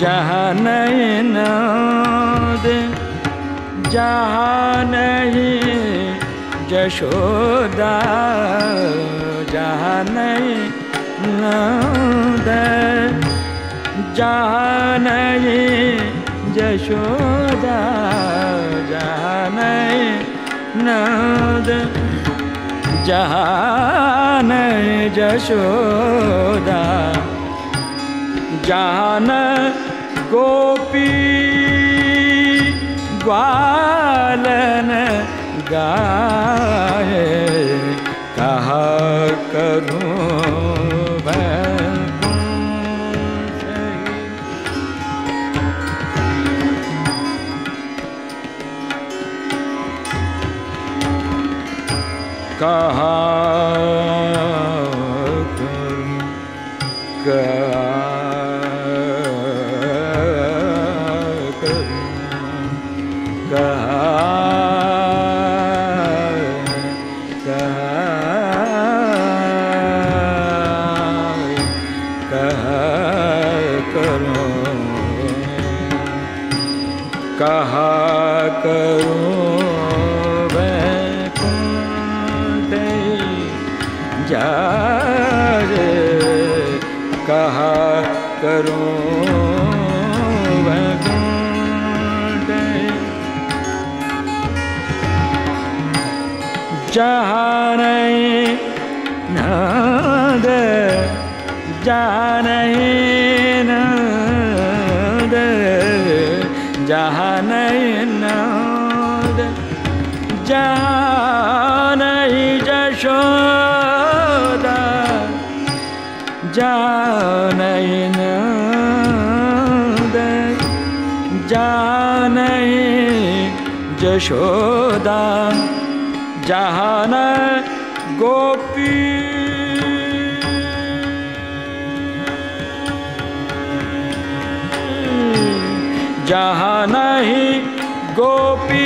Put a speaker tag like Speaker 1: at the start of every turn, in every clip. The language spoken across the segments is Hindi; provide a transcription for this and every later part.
Speaker 1: जहाँ नहीं नद जहाँ नहीं जशोदा, जहाँ नहीं नद जहाँ नहीं जशोदा, जहाँ नहीं नद जहाँ नहीं जशोदा जान गोपी ग्वालन गाए कहा करूं कहा कहा करूं वैकुंठ जहाँ नहीं नद नहीं जशोदा नद जहाँ जशोदा जहाँ गोपी। जहाँ नहीं गोपी।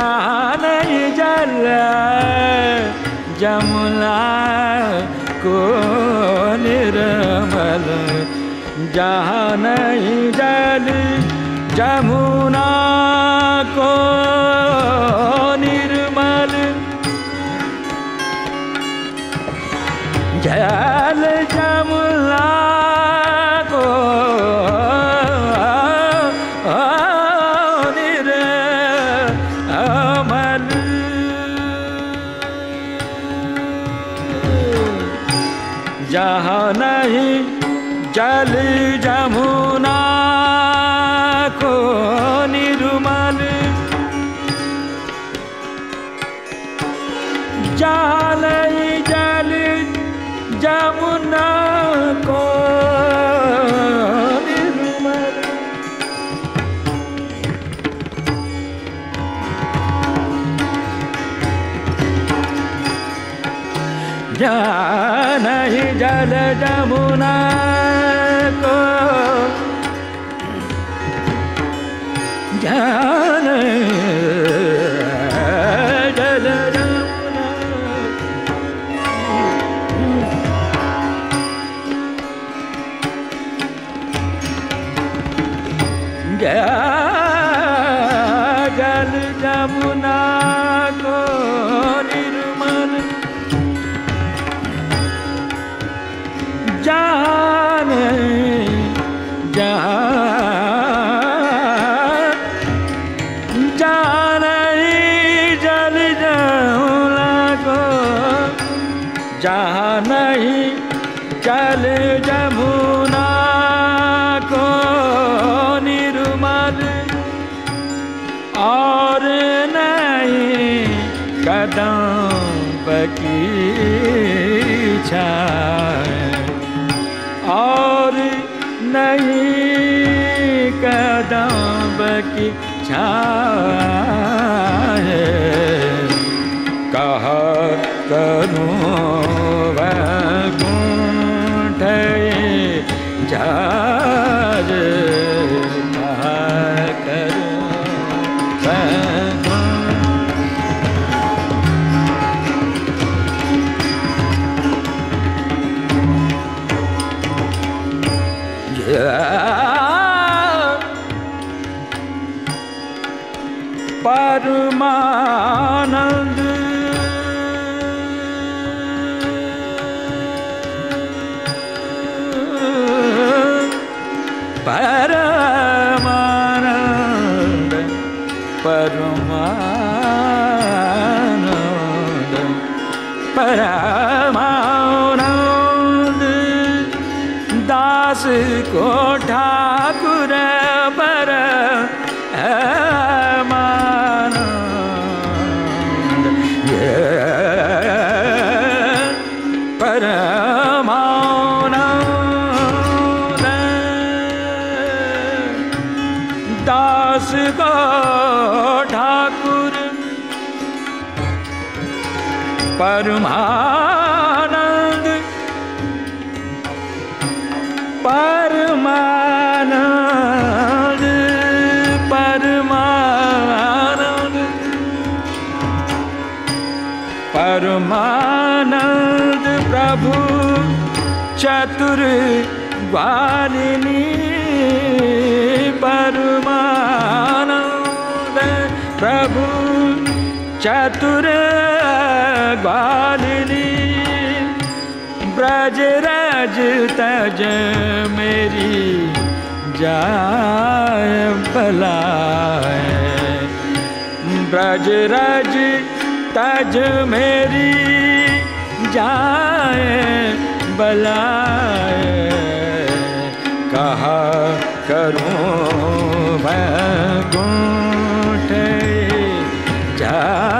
Speaker 1: जहाँ नहीं जल जमुना को निर्मल। जहाँ नहीं जल जमुना को निर्मल। जल जमुना जल जल जमुना को जहाँ नहीं जल जमुना को निर्मल और नहीं कदम बगीचा और नहीं कदम की छाए। कह करूँ bedroom. परमानंद। परमानंद परमानंद। परमानंद प्रभु चतुर ग्वालिनी परमानंद प्रभु चतुर ग्वालिनी ब्रज रज तज मेरी जाय बलाए ब्रज रज तज मेरी जाए बलाए कहा करूँ वैकुंठ जार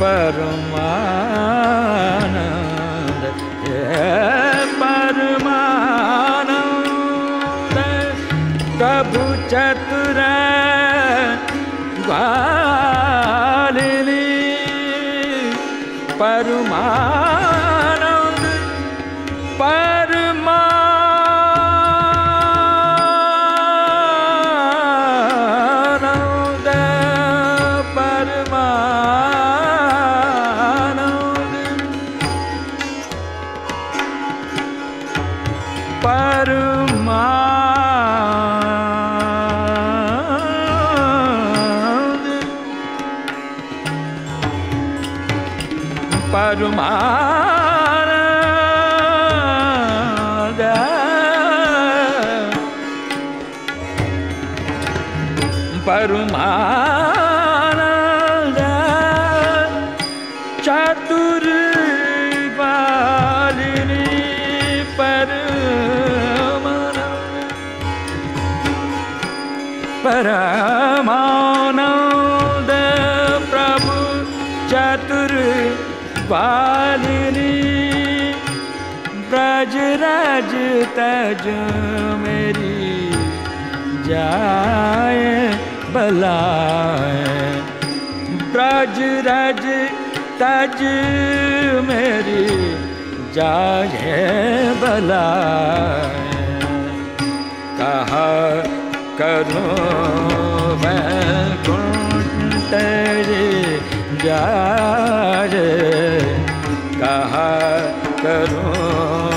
Speaker 1: परमानंद रज तज मेरी जाए, बलाए। ब्रज रज तज मेरी जाए, बलाए। कहा करो वैकुंठ जार कहा करो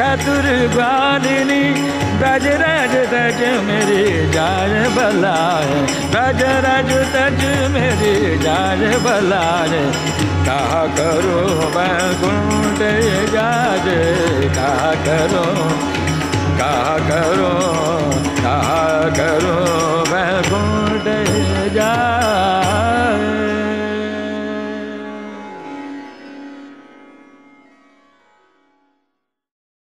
Speaker 1: चतुर्बालिनी गज रज तज मेरी जाय बलाय गज रज तज मेरी जाय बलाय कहा करो बैकुंठ जाज कहा करो कहा करो कहा करो बैकुंठ